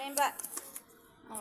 တင်းပတ်ဟော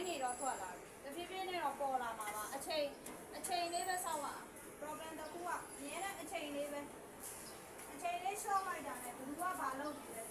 master mind တွေတော့ထွက်လာပြီတဖြည်းဖြည်းနဲ့တော့ပေါ်လာမှာပါအချိန်အချိန်လေးပဲစောင့်ရအောင် problem တစ်ခုကအများနဲ့အချိန်လေးပဲအချိန်လေးရှော့လိုက်တာနဲ့ဘယ်သူကဘာလုပ်နေလဲ